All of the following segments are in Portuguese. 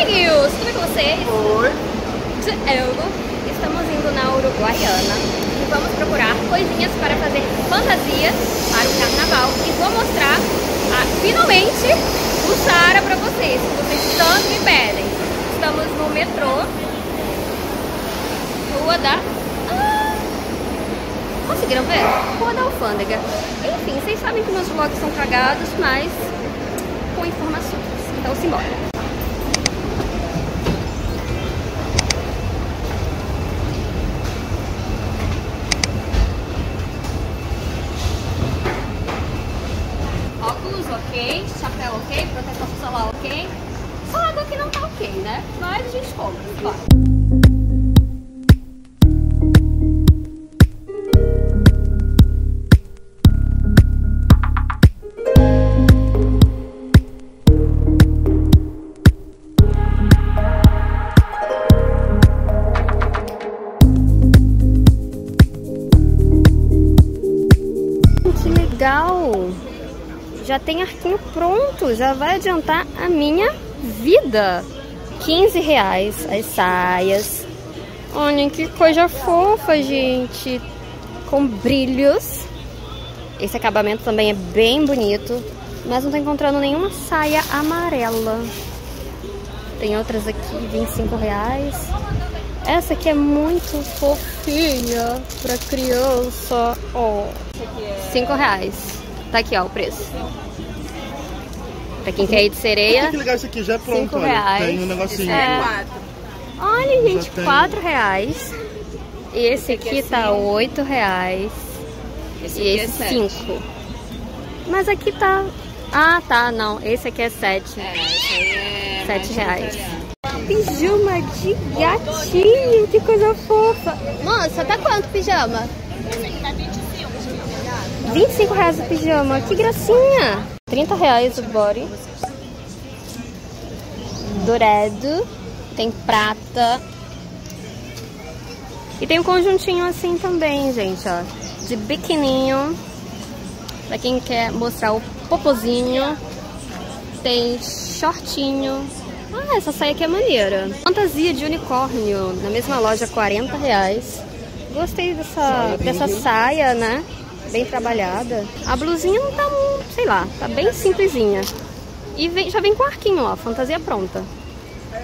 amiguinhos, tudo bem com vocês? Oi. Eu estamos indo na Uruguaiana e vamos procurar coisinhas para fazer fantasia para o carnaval e vou mostrar ah, finalmente o Sara para vocês, que vocês tanto me pedem. Estamos no metrô, Rua da... Ah, conseguiram ver? Rua da Alfândega. Enfim, vocês sabem que meus vlogs são cagados, mas com informações. Então simbora. Óculos ok, chapéu ok, protetor solar ok. Só água que não tá ok, né? Mas a gente compra, vai. Já tem arquinho pronto, já vai adiantar a minha vida. 15 reais as saias. Olha que coisa fofa, gente. Com brilhos. Esse acabamento também é bem bonito. Mas não tô encontrando nenhuma saia amarela. Tem outras aqui, 25 reais. Essa aqui é muito fofinha pra criança. Ó, 5 reais. Tá aqui, ó, o preço. Pra quem quer ir de sereia. Que legal isso aqui, já é pronto, olha. reais. Tem um negocinho. É. Olha, gente, Já tem. 4 reais. E esse aqui tá 8 reais. Esse E aqui é esse sete. 5. Mas aqui tá. Ah, tá, não. Esse aqui é 7. É, esse aí é Sete mais reais. italiano. Pijama de gatinho, que coisa fofa. Moça, tá quanto o pijama? 25 reais o pijama, que gracinha. 30 reais o body. Dourado. Tem prata. E tem um conjuntinho assim também, gente, ó. De biquininho. Pra quem quer mostrar o popozinho. Tem shortinho. Ah, essa saia aqui é maneira. Fantasia de unicórnio. Na mesma loja, 40 reais. Gostei dessa, dessa saia, né? Bem trabalhada. A blusinha não tá, sei lá, tá bem simplesinha. E vem- já vem com arquinho, ó. Fantasia pronta.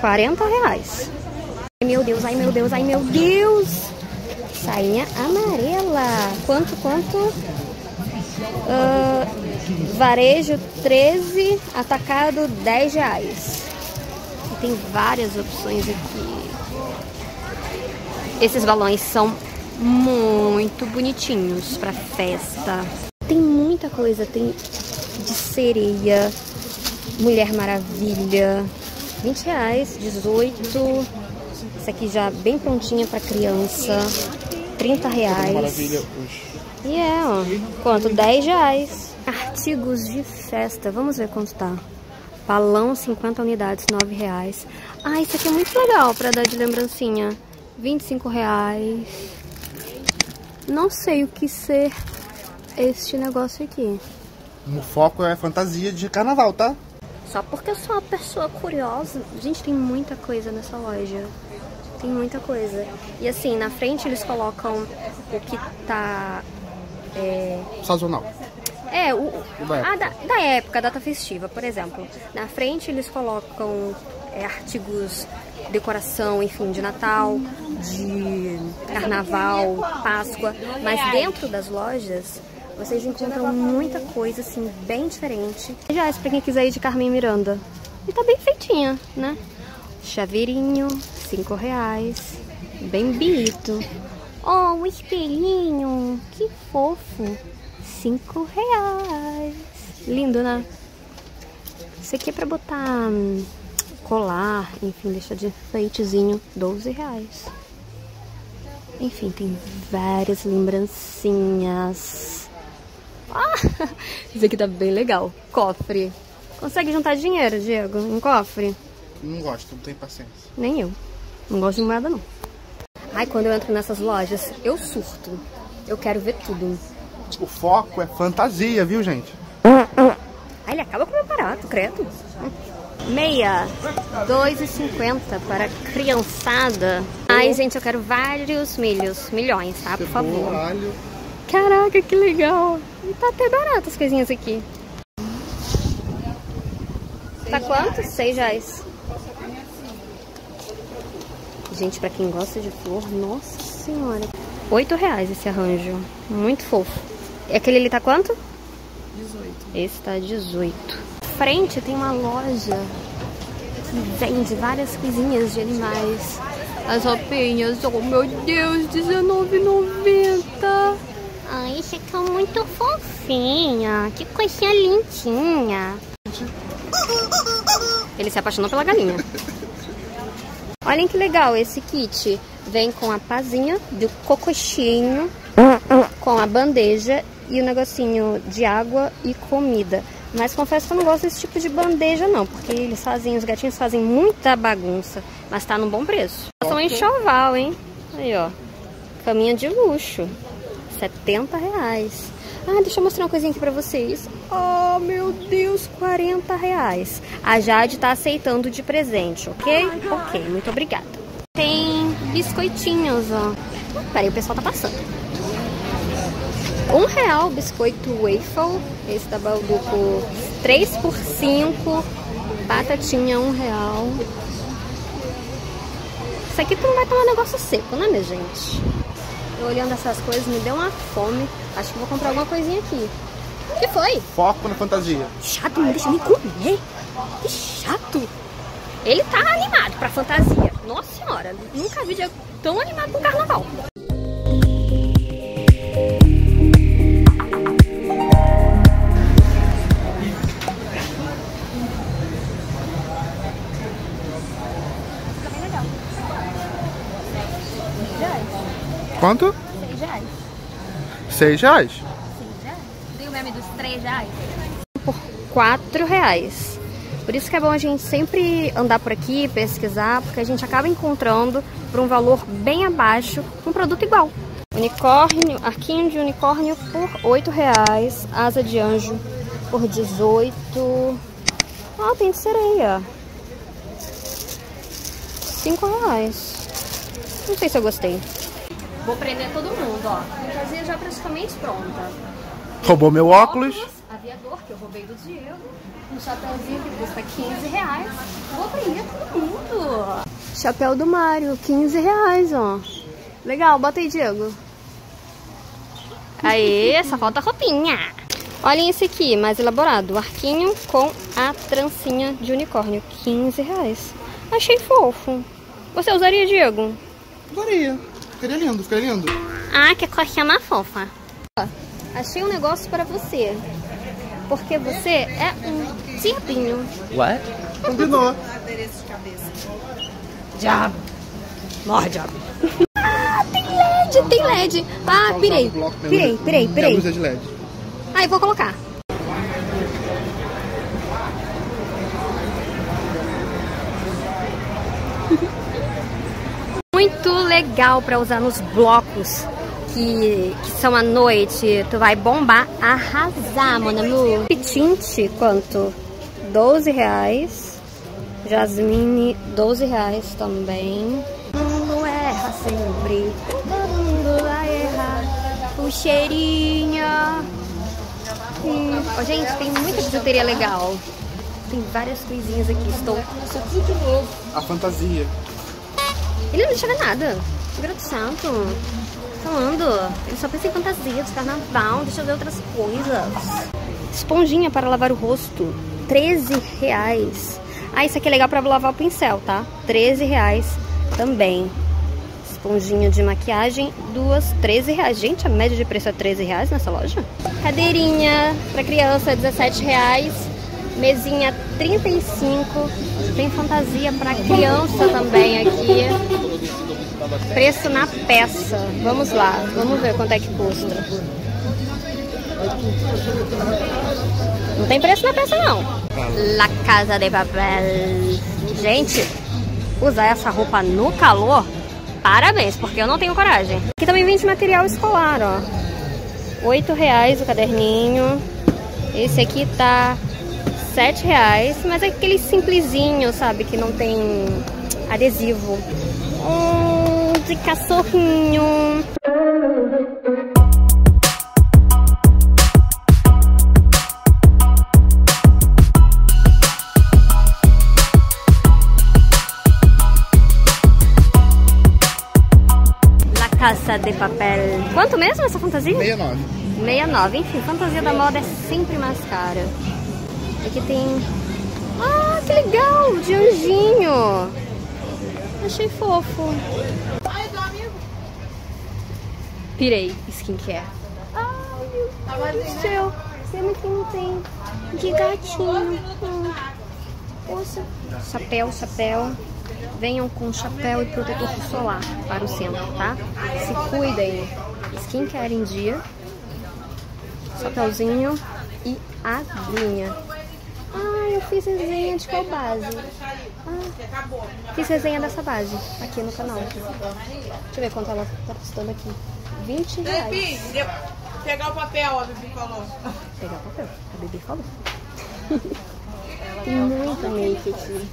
40 reais. Ai, meu Deus, ai, meu Deus, ai, meu Deus. Sainha amarela. Quanto, quanto? Ah, varejo 13, atacado 10 reais. Tem várias opções aqui. Esses balões são muito bonitinhos para festa. Tem muita coisa, tem de sereia, Mulher Maravilha, 20 reais, 18. Essa aqui já bem prontinha para criança, 30 reais. E é, ó. Quanto? 10 reais. Artigos de festa. Vamos ver quanto tá. Balão, 50 unidades, 9 reais. Ah, isso aqui é muito legal pra dar de lembrancinha. 25 reais. Não sei o que ser este negócio aqui. O foco é fantasia de carnaval, tá? Só porque eu sou uma pessoa curiosa. Gente, tem muita coisa nessa loja. Tem muita coisa. E assim, na frente eles colocam o que tá é, Sazonal. É, o, Da época. da, da época, data festiva, por exemplo. Na frente eles colocam é, artigos, decoração, enfim, de Natal, de Carnaval, Páscoa. Mas dentro das lojas, vocês encontram muita coisa, assim, bem diferente. Já pra quem quiser ir de Carmen Miranda. E tá bem feitinha, né? Chaveirinho, 5 reais. Bem bonito. Oh, um espelhinho. Que fofo. 5 reais. Lindo, né? Isso aqui é pra botar hum, colar, enfim, deixar de enfeitezinho. 12 reais. Enfim, tem várias lembrancinhas. Ah, isso aqui tá bem legal. Cofre. Consegue juntar dinheiro, Diego, em cofre? Não gosto, não tenho paciência. Nem eu. Não gosto de moeda, não. Ai, quando eu entro nessas lojas, eu surto. Eu quero ver tudo. O foco é fantasia, viu, gente? Ai, ele acaba com o meu aparato, credo. Meia, 2,50 para criançada. Ai, gente, eu quero vários milhos, milhões, tá? Por favor. Alho. Caraca, que legal. E tá até barato as coisinhas aqui. Tá quanto? Seis reais. Gente, pra quem gosta de flor, nossa senhora. Oito reais esse arranjo. Muito fofo. E aquele ali tá quanto? 18. Esse tá 18. Frente tem uma loja que vende várias coisinhas de animais. As roupinhas, oh meu Deus, R$19,90. Ai, fica muito fofinha. Que coisinha lindinha. Ele se apaixonou pela galinha. Olhem que legal esse kit. Vem com a pazinha do cocochinho, com a bandeja e o negocinho de água e comida. Mas confesso que eu não gosto desse tipo de bandeja não, porque eles fazem, os gatinhos fazem muita bagunça, mas tá num bom preço. São enxoval, hein? Aí, ó. Caminha de luxo. 70 reais. Ah, deixa eu mostrar uma coisinha aqui pra vocês. Oh, meu Deus, 40 reais. A Jade tá aceitando de presente, ok? Ok, muito obrigada. Tem biscoitinhos, ó. Peraí, o pessoal tá passando. Um real biscoito waffle. Esse da Balduco 3 por 5. Batatinha, um real. Isso aqui tu não vai tomar um negócio seco, né, minha gente? Eu olhando essas coisas, me deu uma fome. Acho que vou comprar alguma coisinha aqui. O que foi? Foco na fantasia. Chato, não deixa nem comer. Que chato. Ele tá animado pra fantasia. Nossa senhora, nunca vi Diego tão animado pro carnaval. Quanto? Seis reais. Seis reais. Tem o meme dos três reais? Por quatro reais. Por isso que é bom a gente sempre andar por aqui, pesquisar, porque a gente acaba encontrando por um valor bem abaixo um produto igual. Unicórnio, arquinho de unicórnio por oito reais, asa de anjo por 18. Ah, tem de sereia. Cinco reais. Não sei se eu gostei. Vou prender todo mundo, ó. Fantasia já praticamente pronta. Roubou meu óculos. Aviador, que eu roubei do Diego. Um chapéuzinho que custa 15 reais. Vou prender todo mundo. Chapéu do Mário, 15 reais, ó. Legal, bota aí, Diego. Aê, só falta a roupinha. Olhem esse aqui, mais elaborado. O arquinho com a trancinha de unicórnio, 15 reais. Achei fofo. Você usaria, Diego? Usaria. Ficaria lindo, ficaria lindo. Ah, que coxinha mais fofa. Ó, Achei um negócio pra você. Porque você é um diabinho. What? Combinou. Diabo. Morre, diabo. Ah, tem LED, tem LED. Ah, pirei. Pirei, pirei, A pirei. luz é de LED. Aí, vou colocar. Muito legal pra usar nos blocos que, que são à noite. Tu vai bombar, arrasar, mon amour. Tinte, quanto? 12 reais. Jasmine, 12 reais também. Mundo erra sempre. Todo mundo vai errar. O cheirinho. Hum. Ó, gente, tem muita bijuteria legal. Tem várias coisinhas aqui. Estou. De novo. A fantasia. Ele não deixa ver nada. Garoto santo. Falando. Ele só pensa em fantasia de carnaval. Deixa eu ver outras coisas. Esponjinha para lavar o rosto. 13 reais. Ah, isso aqui é legal para lavar o pincel, tá? 13 reais também. Esponjinha de maquiagem, duas, 13 reais. Gente, a média de preço é 13 reais nessa loja? Cadeirinha para criança, 17 reais. Mesinha, 35. Tem fantasia para criança também aqui. Preço na peça. Vamos lá, vamos ver quanto é que custa. Não tem preço na peça, não. La Casa de Papel. Gente, usar essa roupa no calor, parabéns, porque eu não tenho coragem. Aqui também vende material escolar, ó. Oito reais o caderninho. Esse aqui tá 7 reais, mas é aquele simplesinho, sabe? Que não tem adesivo. Um de cachorrinho. La Casa de Papel. Quanto mesmo essa fantasia? 69. 69. Enfim, fantasia da moda é sempre mais cara. Aqui tem... Ah, que legal! De anjinho. Achei fofo. Pirei. Skincare. Ai, meu Deus do céu. Pena que não tem. Que gatinho. Hum. Poxa. Chapéu, chapéu. Venham com chapéu e protetor solar para o centro, tá? Se cuidem. Skincare em dia. Chapéuzinho e aguinha. Fiz resenha de qual base? Ah, fiz resenha dessa base aqui no canal. Deixa eu ver quanto ela tá custando aqui. 20 reais. Pegar o papel, a Bibi falou. Pegar o papel. A Bibi falou. Tem muita make aqui.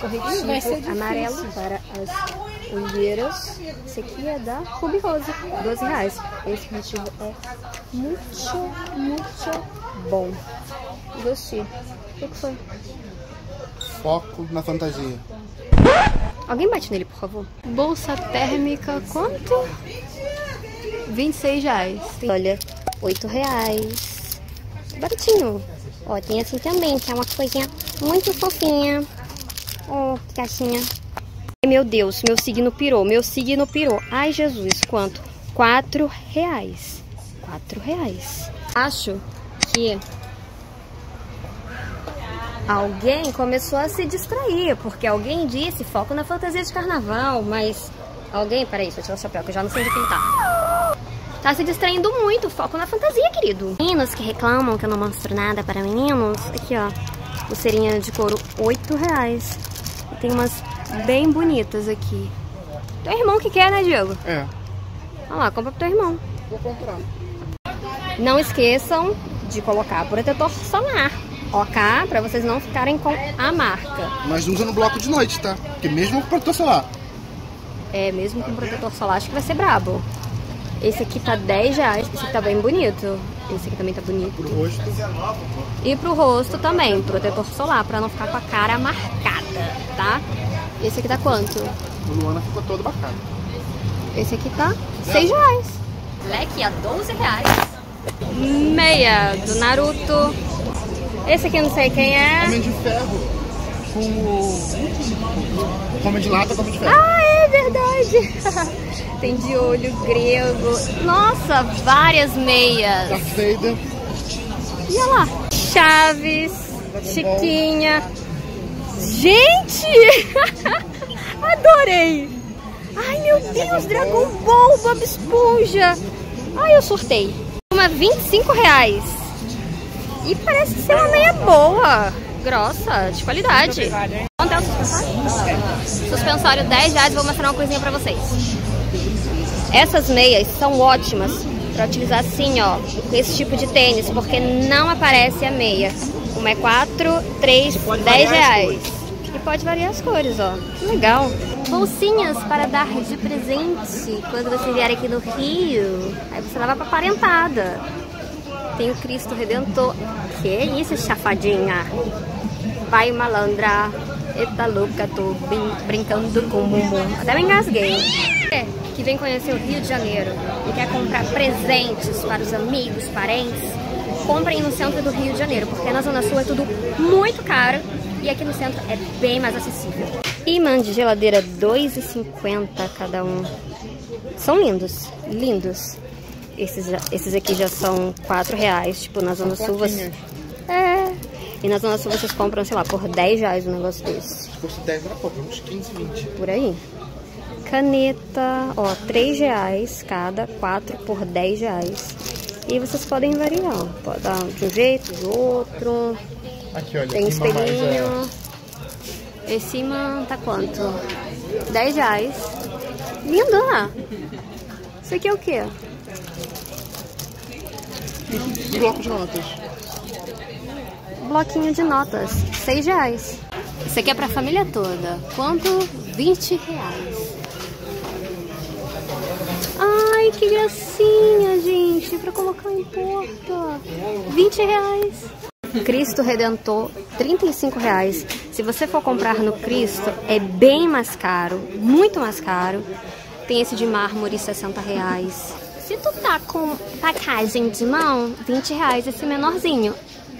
Corretivo amarelo para as olheiras. Esse aqui é da Ruby Rose, 12 reais. Esse corretivo é muito, muito bom. Gostei. O que foi? Foco na fantasia. Alguém bate nele, por favor. Bolsa térmica, quanto? 26 reais. Olha, 8 reais. Baratinho. Ó, tem assim também, que é uma coisinha muito fofinha. Oh, que caixinha. Ai, Meu Deus, meu signo pirou, meu signo pirou. Ai, Jesus, quanto? 4 reais. 4 reais. Acho que alguém começou a se distrair, porque alguém disse foco na fantasia de carnaval, mas alguém, peraí, deixa eu tirar o chapéu, que eu já não sei onde ele tá. Tá se distraindo muito, foco na fantasia, querido. Meninos que reclamam que eu não mostro nada para meninos, aqui ó, pulseirinha de couro, 8 reais. E tem umas bem bonitas aqui. Teu irmão que quer, né, Diego? É. Olha lá, compra pro teu irmão. Vou comprar. Não esqueçam de colocar protetor solar. OK? Pra vocês não ficarem com a marca. Mas usa no bloco de noite, tá? Porque mesmo com protetor solar. É, mesmo com protetor solar, acho que vai ser brabo. Esse aqui tá 10 reais. Esse aqui tá bem bonito. Esse aqui também tá bonito. Pro rosto. E pro rosto também, protetor solar, pra não ficar com a cara marcada, tá? Esse aqui tá quanto? O Luana ficou todo bacana. Esse aqui tá 6 reais. Leque a 12 reais. Meia do Naruto. Esse aqui eu não sei quem é. Homem de ferro. Com o. Homem de lata, homem de ferro. Ah, é verdade. Tem de olho grego. Nossa, várias meias. Darth Vader. E olha lá. Chaves, Chiquinha. Gente! Adorei! Ai, meu Deus, Dragon Ball, Bob Esponja. Ai, eu sortei. Uma 25 reais. E parece ser uma meia boa. Grossa, de qualidade. Quanto é o suspensório? Suspensório 10 reais. Vou mostrar uma coisinha pra vocês. Essas meias são ótimas pra utilizar assim, ó, com esse tipo de tênis, porque não aparece a meia. Uma é 4, 3, 10 reais. E pode variar as cores, ó. Que legal. Bolsinhas para dar de presente quando você vier aqui no Rio. Aí você leva pra parentada. Tem o Cristo Redentor. Que isso, chafadinha? Vai malandra. Eita louca, tô brin brincando com o bumbum. Até me engasguei. É, que vem conhecer o Rio de Janeiro e quer comprar presentes para os amigos, parentes, comprem no centro do Rio de Janeiro, porque na Zona Sul é tudo muito caro e aqui no centro é bem mais acessível. Imã de geladeira R$ 2,50 cada um. São lindos, lindos. Esses, esses aqui já são R$ reais, tipo na Zona Sul você... É, e na Zona Sul vocês compram, sei lá, por 10 reais um negócio desse. Se fosse 10 era pouco, uns 15, 20. Por aí. Caneta, ó, 3 reais cada, 4 por 10 reais. E vocês podem variar, ó. Pode dar de um jeito, de outro. Aqui, olha. Tem mais, é, espelhinho. Esse imã tá quanto? 10 reais. Lindo, né? Isso aqui é o quê? Bloco de notas. bloquinho de notas, 6 reais. Isso aqui é pra família toda. Quanto? 20 reais. Ai, que gracinha, gente. Pra colocar em porta. 20 reais. Cristo Redentor, 35 reais. Se você for comprar no Cristo, é bem mais caro. Muito mais caro. Tem esse de mármore, 60 reais. Se tu tá com packagem de mão, 20 reais esse menorzinho.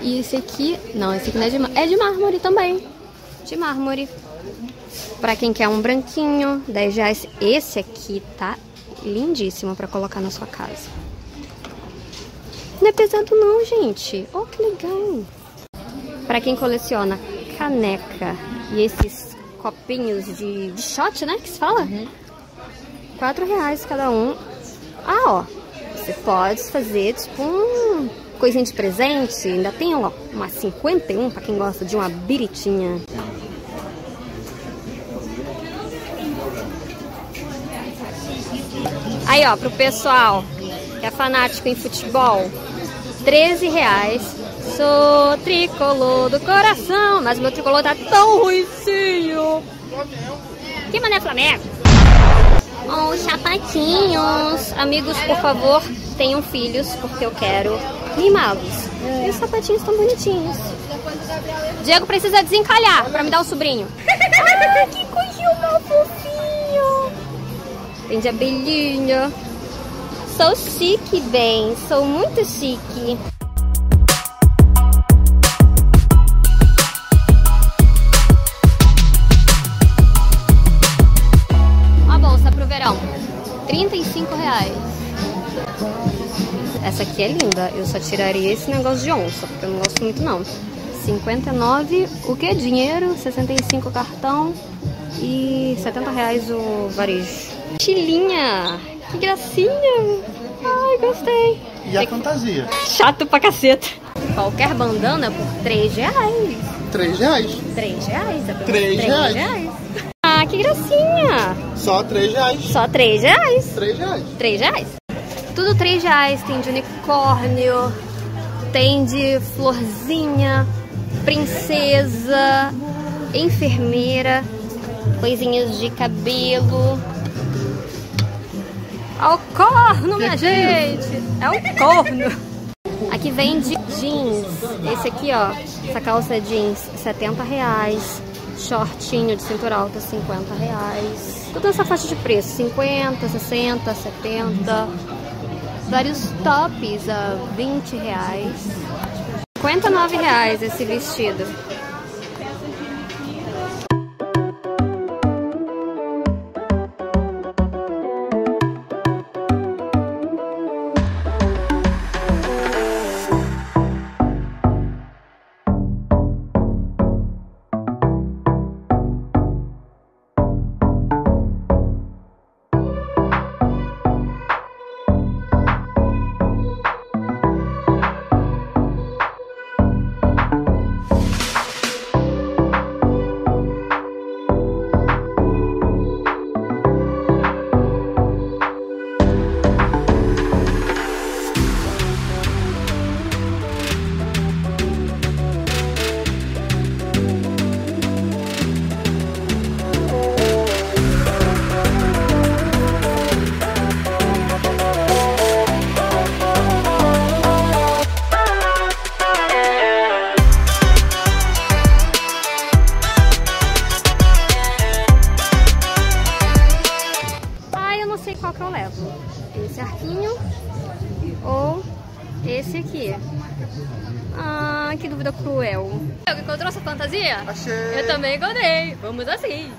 E esse aqui, não, esse aqui não é de é de mármore também. De mármore. Pra quem quer um branquinho, 10 reais. Esse aqui tá lindíssimo pra colocar na sua casa. Não é pesado não, gente. Oh, que legal. Pra quem coleciona caneca e esses copinhos de, de shot, né, que se fala? Uhum. 4 reais cada um. Ah, ó, você pode fazer tipo um coisinha de presente. Ainda tem ó, uma 51 para quem gosta de uma biritinha. Aí, ó, pro pessoal que é fanático em futebol, 13 reais. Sou tricolor do coração, mas meu tricolor tá tão ruizinho. Que mané Flamengo? Oh, chapatinhos. Amigos, por favor, tenham filhos, porque eu quero mimá-los. E os sapatinhos estão bonitinhos. Diego precisa desencalhar pra me dar o sobrinho. ah, que coisinho meu fofinho. Tem de abelhinha. Sou chique, bem. Sou muito chique. Essa aqui é linda. Eu só tiraria esse negócio de onça, porque eu não gosto muito não. 59 o que? Dinheiro, 65 cartão e 70 reais o varejo. Chilinha! Que gracinha! Ai, gostei. E a fantasia? Chato pra caceta. Qualquer bandana por 3 reais. 3 reais. 3 reais. 3 reais. reais. Ah, que gracinha. Só 3 reais. Só 3 reais. 3 reais. 3 reais. Tudo 3 reais. Tem de unicórnio, tem de florzinha, princesa, enfermeira, coisinhas de cabelo. É o corno, minha gente! É o corno! Aqui vende jeans. Esse aqui, ó. Essa calça jeans, 70 reais. Shortinho de cintura alta, 50 reais. Tudo essa faixa de preço, 50, 60, 70. Vários tops a 20 reais. 59 reais esse vestido. Esse arquinho ou esse aqui. Ah, que dúvida cruel. Encontrou essa fantasia? Achei. Eu também encontrei. Vamos assim.